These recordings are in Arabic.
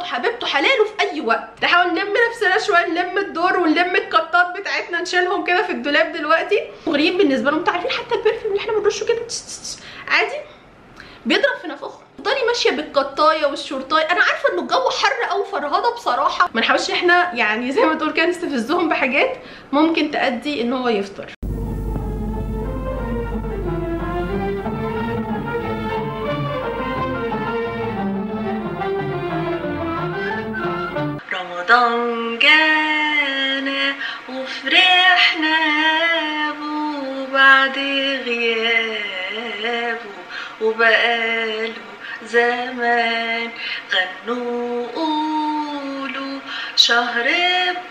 مراته حبيبته حلاله في أي وقت. نحاول نلم نفسنا شوية نلم الدور ونلم القطات بتاعتنا نشيلهم كده في الدولاب دلوقتي. مغريين بالنسبة لهم عارفين حتى البرفيوم اللي إحنا بنرشه كده. عادي. بيضرب في نافوخهم تفضلي ماشية بالقطايه والشورتاية. أنا عارفة إنه الجو حر قوي فرهضه بصراحة. ما نحاولش إحنا يعني زي ما تقول كده نستفزهم بحاجات ممكن تؤدي إن هو يفطر. وبقاله زمان غنوا قولوا شهر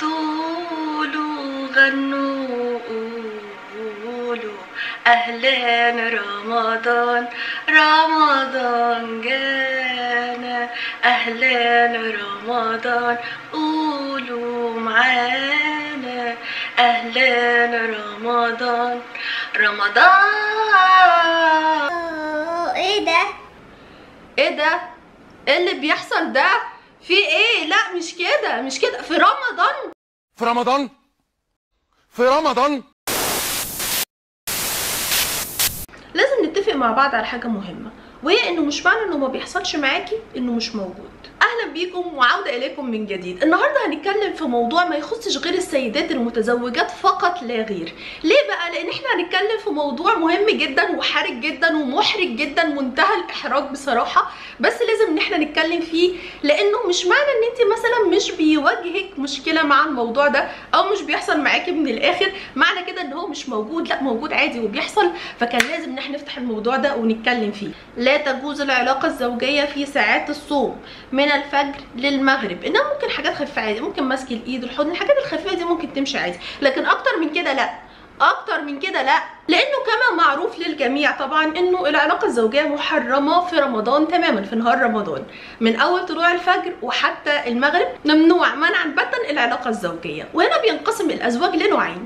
بطوله غنوا قولوا أهلا رمضان رمضان جانا. أهلا رمضان قولوا معانا. أهلا رمضان رمضان إيه ده؟ إيه اللي بيحصل ده؟ في إيه؟ لا مش كده مش كده. في رمضان. في رمضان؟ في رمضان؟ لازم نتفق مع بعض على حاجة مهمة وهي إنه مش معنى إنه ما بيحصلش معاكي إنه مش موجود. بيكم وعودة إليكم من جديد. النهارده هنتكلم في موضوع ما يخصش غير السيدات المتزوجات فقط لا غير. ليه بقى؟ لأن إحنا هنتكلم في موضوع مهم جدا وحرج جدا ومحرج جدا منتهى الإحراج بصراحة. بس لازم إن إحنا نتكلم فيه لأنه مش معنى إن أنت مثلا مش بيواجهك مشكلة مع الموضوع ده أو مش بيحصل معاكي من الآخر. معنى كده إن هو مش موجود. لأ موجود عادي وبيحصل. فكان لازم إن إحنا نفتح الموضوع ده ونتكلم فيه. لا تجوز العلاقة الزوجية في ساعات الصوم. من الفجر للمغرب. إنها ممكن حاجات خفيفة عادي ممكن مسك الإيد الحضن الحاجات الخفيفة دي ممكن تمشي عادي. لكن أكتر من كده لأ. أكتر من كده لأ. لأنه كما معروف للجميع طبعا إنه العلاقة الزوجية محرمة في رمضان تماما في نهار رمضان. من أول طلوع الفجر وحتى المغرب ممنوع منعا باتا العلاقة الزوجية. وهنا بينقسم الأزواج لنوعين.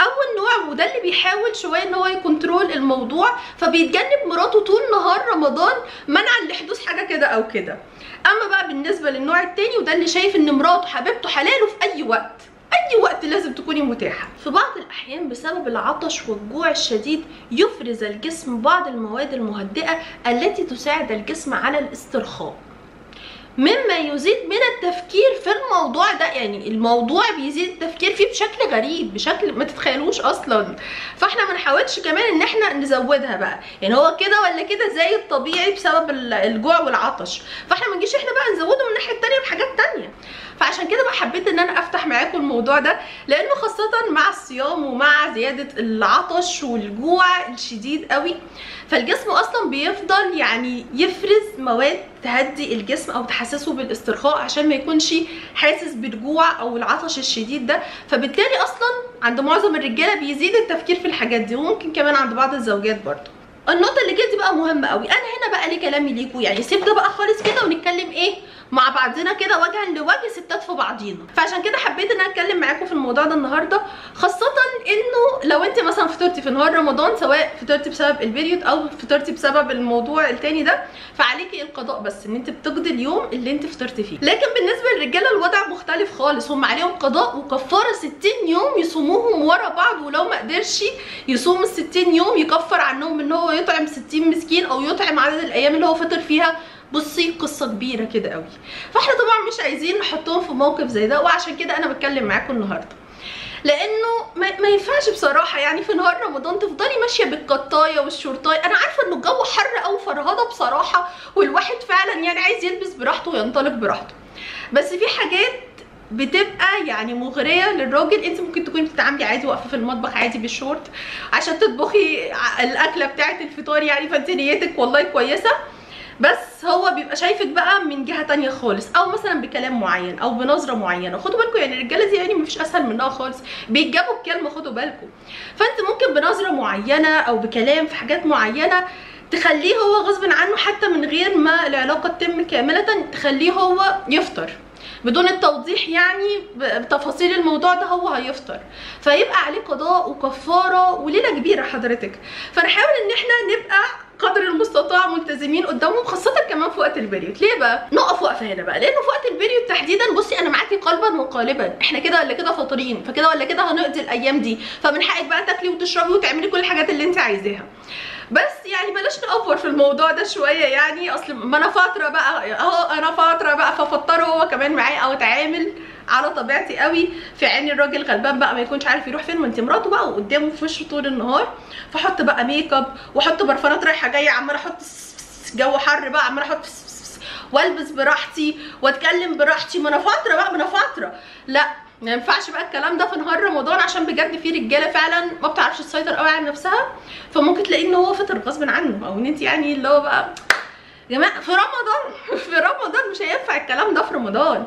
أول نوع وده اللي بيحاول شوية إن هو يكنترول الموضوع فبيتجنب مراته طول نهار رمضان منعا لحدوث حاجة كده أو كده. أما بقى بالنسبة للنوع التاني وده اللي شايف إن مراته حبيبته حلاله في أي وقت أي وقت لازم تكوني متاحة. في بعض الأحيان بسبب العطش والجوع الشديد يفرز الجسم بعض المواد المهدئة التي تساعد الجسم على الاسترخاء. مما يزيد من التفكير في الموضوع ده. يعني الموضوع بيزيد التفكير فيه بشكل غريب بشكل ما تتخيلوش أصلا. فإحنا ما نحاولش كمان إن إحنا نزودها بقى. يعني هو كده ولا كده زي الطبيعي بسبب ال- الجوع والعطش. فإحنا ما نجيش إحنا بقى نزوده من الناحية التانية بحاجات تانية. فعشان كده بقى حبيت إن أنا أفتح معاكم الموضوع ده لأنه خاصة مع الصيام ومع زيادة العطش والجوع الشديد قوي فالجسم أصلا بيفضل يعني يفرز مواد تهدي الجسم أو تحسسه بالاسترخاء عشان ما يكونش حاسس بالجوع أو العطش الشديد ده. فبالتالي أصلا عند معظم الرجالة بيزيد التفكير في الحاجات دي وممكن كمان عند بعض الزوجات برضه. النقطة اللي جاية دي بقى مهمة قوي، أنا هنا بقى ليه كلامي ليكوا؟ يعني سيب ده بقى خالص كده ونتكلم إيه؟ مع بعضنا كده وجها لوجه ستات في بعضينا، فعشان كده حبيت إن أنا أتكلم معاكم في الموضوع ده النهاردة، خاصة إنه لو أنت مثلا فطرتي في نهار رمضان سواء فطرتي بسبب البريود أو فطرتي بسبب الموضوع التاني ده، فعليكي القضاء بس إن أنت بتقضي اليوم اللي أنت فطرتي فيه، لكن بالنسبة للرجالة الوضع مختلف خالص، هم عليهم قضاء وكفارة 60 يوم يصوموهم ورا بعض ولو ما قدرش يصوم ال 60 يوم يكفر عنهم إن هو يطعم 60 مسكين أو يطعم عدد الأيام اللي هو فطر فيها بصي قصة كبيرة كده قوي. فاحنا طبعا مش عايزين نحطهم في موقف زي ده وعشان كده أنا بتكلم معاكم النهارده. لأنه ما, ينفعش بصراحة يعني في نهار رمضان تفضلي ماشية بالقطاية والشورتاية. أنا عارفة إنه الجو حر قوي فرهضة بصراحة والواحد فعلا يعني عايز يلبس براحته وينطلق براحته. بس في حاجات بتبقى يعني مغرية للراجل. أنت ممكن تكوني بتتعاملي عادي واقفة في المطبخ عادي بالشورت عشان تطبخي الأكلة بتاعة الفطار يعني فأنت نيتك والله كويسة. بس هو بيبقى شايفك بقى من جهة تانية خالص أو مثلا بكلام معين أو بنظرة معينة. خدوا بالكم يعني الرجالة دي يعني مفيش أسهل منها خالص بيتجابوا بكلمة خدوا بالكم. فأنت ممكن بنظرة معينة أو بكلام في حاجات معينة تخليه هو غصب عنه حتى من غير ما العلاقة تتم كاملة تخليه هو يفطر. بدون التوضيح يعني بتفاصيل الموضوع ده هو هيفطر. فيبقى عليه قضاء وكفارة وليلة كبيرة حضرتك. فنحاول إن إحنا نبقى قدر المستطاع ملتزمين قدامهم خاصة كمان في وقت ال period، ليه بقى؟ نقف وقفة هنا بقى، لأنه في وقت ال period تحديدا بصي أنا معاكي قلبا وقالبا، إحنا كده ولا كده فاطرين، فكده ولا كده هنقضي الأيام دي، فمن حقك بقى تاكلي وتشربي وتعملي كل الحاجات اللي أنت عايزاها. بس يعني بلاش نأفور في الموضوع ده شوية. يعني أصل ما أنا فاطرة بقى أهو أنا فاطرة بقى فأفطره هو كمان معايا أو اتعامل على طبيعتي قوي. في عين الراجل غلبان بقى ما يكونش عارف يروح فين ما انت مراته بقى وقدامه في وشه طول النهار. فأحط بقى make up وأحط برفانات رايحة جاية عمالة أحط جو حر بقى عمالة أحط وألبس براحتي وأتكلم براحتي. ما أنا فاطرة بقى ما أنا فاطرة لا ما ينفعش بقى الكلام ده في نهار رمضان عشان بجد في رجالة فعلا ما بتعرفش تسيطر قوي على نفسها. فممكن تلاقيه إن هو فطر غصب عنه أو إن أنت يعني اللي هو بقى جماعة في رمضان في رمضان مش هينفع الكلام ده في رمضان.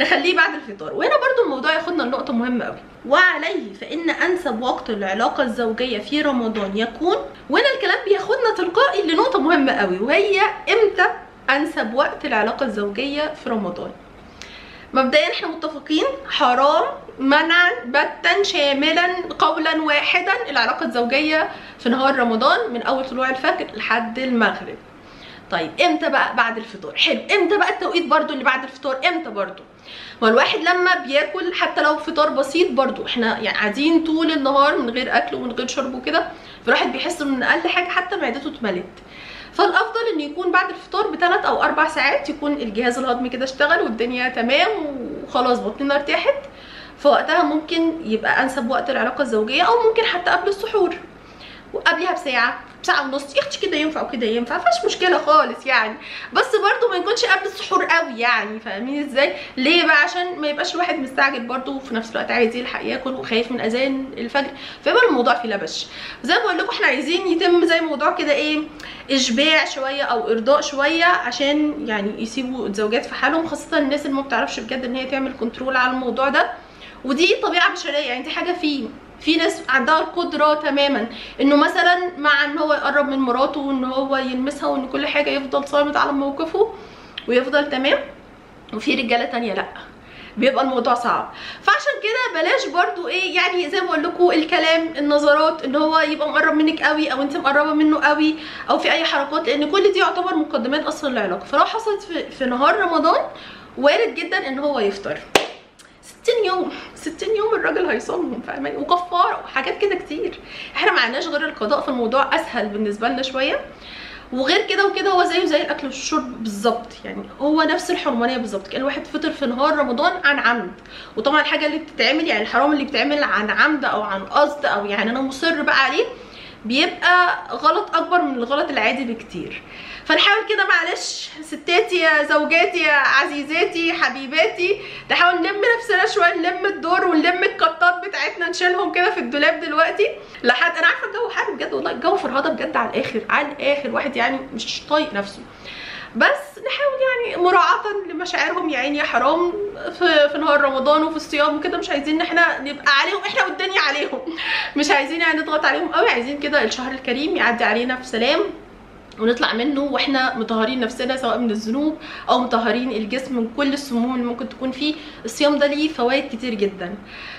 نخليه بعد الفطار. وهنا برضو الموضوع ياخدنا لنقطة مهمة قوي وعليه فإن أنسب وقت للعلاقه الزوجية في رمضان يكون وهنا الكلام بياخدنا تلقائي لنقطة مهمة قوي وهي إمتى أنسب وقت العلاقة الزوجية في رمضان. مبدئيا إحنا متفقين حرام منعا باتا شاملا قولا واحدا العلاقة الزوجية في نهار رمضان من أول طلوع الفجر لحد المغرب. طيب إمتى بقى؟ بعد الفطار. حلو. إمتى بقى التوقيت برضو اللي بعد الفطار؟ إمتى برضو؟ ما الواحد لما بياكل حتى لو فطار بسيط برضو إحنا يعني قاعدين طول النهار من غير أكل ومن غير شرب وكده فالواحد بيحس ان أقل حاجة حتى معدته اتملت. فالأفضل إن يكون بعد الفطار بثلاث أو أربع ساعات يكون الجهاز الهضمي كده اشتغل والدنيا تمام وخلاص بطننا ارتاحت فوقتها ممكن يبقى أنسب وقت العلاقه الزوجية أو ممكن حتى قبل السحور وقبلها بساعة. ساعة ونص. يا أختي كده ينفع وكده ينفع مفيهاش مشكلة خالص يعني. بس برضو ما يكونش قبل السحور قوي يعني فاهمين إزاي؟ ليه بقى؟ عشان ما يبقاش الواحد مستعجل برضو وفي نفس الوقت عايز يلحق ياكل وخايف من أذان الفجر. فيبقى الموضوع فيه لبش. زي ما بقول لكم إحنا عايزين يتم زي موضوع كده إيه إشباع شوية أو إرضاء شوية عشان يعني يسيبوا الزوجات في حالهم خاصة الناس اللي ما بتعرفش بجد إن هي تعمل كنترول على الموضوع ده. ودي طبيعة بشرية يعني دي حاجة فيه. في ناس عندها القدرة تماما إنه مثلا مع إن هو يقرب من مراته وإن هو يلمسها وإن كل حاجة يفضل صامت على موقفه ويفضل تمام وفي رجالة تانية لأ. بيبقى الموضوع صعب. فعشان كده بلاش برضو إيه يعني زي ما بقول لكم الكلام النظرات إن هو يبقى مقرب منك قوي أو أنت مقربة منه قوي أو في أي حركات لأن كل دي يعتبر مقدمات أصلا للعلاقة. فلو حصلت في, في نهار رمضان وارد جدا إن هو يفطر. 60 يوم 60 يوم الراجل هيصومهم فاهماني وكفارة وحاجات كده كتير. إحنا ما عندناش غير القضاء في الموضوع أسهل بالنسبة لنا شوية. وغير كده وكده هو زيه زي الأكل والشرب بالظبط يعني هو نفس الحرمانية بالظبط. كان الواحد فطر في نهار رمضان عن عمد. وطبعا الحاجة اللي بتتعمل يعني الحرام اللي بيتعمل عن عمد أو عن قصد أو يعني أنا مصر بقى عليه بيبقى غلط أكبر من الغلط العادي بكتير. فنحاول كده معلش ستاتي يا زوجاتي يا عزيزاتي حبيباتي نحاول نلم نفسنا شوية نلم الدور ونلم القطات بتاعتنا نشيلهم كده في الدولاب دلوقتي. لحد أنا عارفة الجو حر بجد والله الجو فرهده بجد على الآخر على الآخر واحد يعني مش طايق نفسه. بس نحاول يعني مراعاة لمشاعرهم يا عيني يا حرام في, في نهار رمضان وفي الصيام وكده مش عايزين إن إحنا نبقى عليهم إحنا والدنيا عليهم. مش عايزين يعني نضغط عليهم قوي عايزين كده الشهر الكريم يعدي علينا في سلام ونطلع منه وإحنا مطهرين نفسنا سواء من الذنوب أو مطهرين الجسم من كل السموم اللي ممكن تكون فيه. الصيام ده ليه فوائد كتير جدا.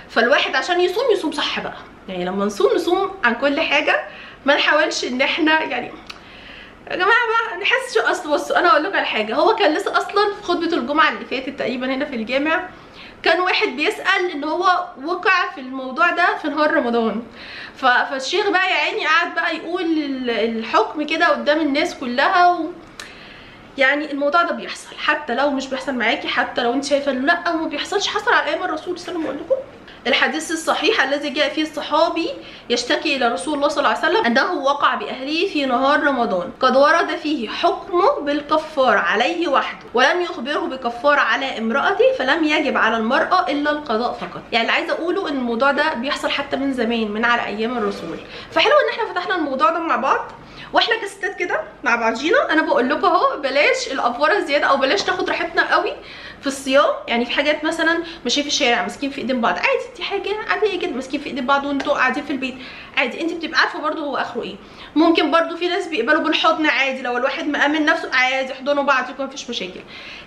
فالواحد عشان يصوم يصوم صح بقى. يعني لما نصوم نصوم عن كل حاجة. ما نحاولش إن إحنا يعني يا جماعة بقى نحس أصل بصوا أنا أقول لكم على حاجة. هو كان لسه أصلا في خطبة الجمعة اللي فاتت تقريبا هنا في الجامع. كان واحد بيسأل إن هو وقع في الموضوع ده في نهار رمضان. فالشيخ بقى يا عيني قعد بقى يقول ال- الحكم كده قدام الناس كلها و... يعني الموضوع ده بيحصل. حتى لو مش بيحصل معاكي حتى لو أنت شايفة إنه لأ ما بيحصلش حصل على أيام الرسول صلى الله عليه وسلم. الحديث الصحيح الذي جاء فيه الصحابي يشتكي إلى رسول الله صلى الله عليه وسلم أنه وقع بأهله في نهار رمضان. قد ورد فيه حكمه بالكفار عليه وحده ولم يخبره بكفاره على امرأته فلم يجب على المرأة إلا القضاء فقط. يعني اللي عايزة أقوله إن الموضوع ده بيحصل حتى من زمان من على أيام الرسول. فحلو إن إحنا فتحنا الموضوع ده مع بعض. وإحنا كستات كده مع بعضينا أنا بقول لكم اهو بلاش الافوره الزياده أو بلاش ناخد راحتنا قوي في الصيام. يعني في حاجات مثلا ماشيين في الشارع ماسكين في ايدين بعض. عادي دي حاجة عادية جدا. ماسكين في ايدين بعض وانتوا قاعدين في البيت. عادي انت بتبقى عارفة برضه هو اخره إيه. ممكن برضه في ناس بيقبلوا بالحضن عادي. لو الواحد مأمن نفسه عادي يحضنوا بعض يكون مفيش مشاكل.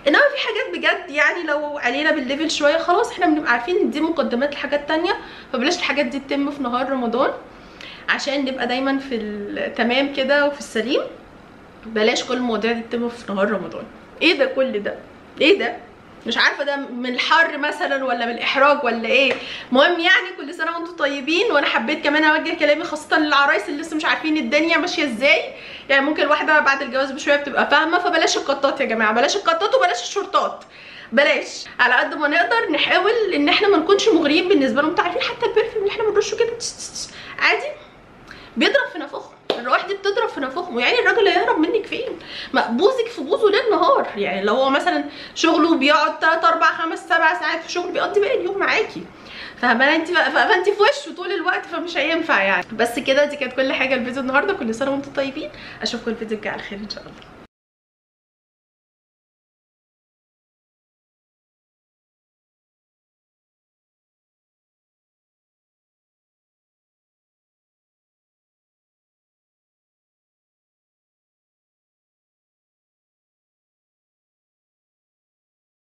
انما في حاجات بجد يعني لو علينا بال level شوية خلاص إحنا بنبقى عارفين ان دي مقدمات لحاجات تانية. فبلاش الحاجات دي تتم في نهار رمضان. عشان نبقى دايما في التمام كده وفي السليم. بلاش كل المواضيع دي تتم في نهار رمضان. إيه ده كل ده؟ إيه ده؟ مش عارفة ده من الحر مثلا ولا من الإحراج ولا إيه؟ المهم يعني كل سنة وأنتم طيبين وأنا حبيت كمان أوجه كلامي خاصة للعرايس اللي لسه مش عارفين الدنيا ماشية إزاي. يعني ممكن الواحدة بعد الجواز بشوية بتبقى فاهمة فبلاش القطات يا جماعة بلاش القطات وبلاش الشورتات بلاش. على قد ما نقدر نحاول إن إحنا ما نكونش مغريين بالنسبة لهم. أنتوا عارفين حتى البرفيوم اللي إحنا بنرشه كده. عادي؟ بيضرب في نافوخهم الروائح دي بتضرب في نافوخهم يعني الراجل هيهرب منك فين؟ مقبوزك في بوزه ليل نهار يعني لو هو مثلا شغله بيقعد 3 4 5 7 ساعات في شغل بيقضي باقي اليوم معاكي. فاهمه انت فأنت في وشه طول الوقت فمش هينفع يعني. بس كده دي كانت كل حاجة الفيديو النهارده. كل سنة وأنتم طيبين. أشوفكم الفيديو الجاي على خير إن شاء الله.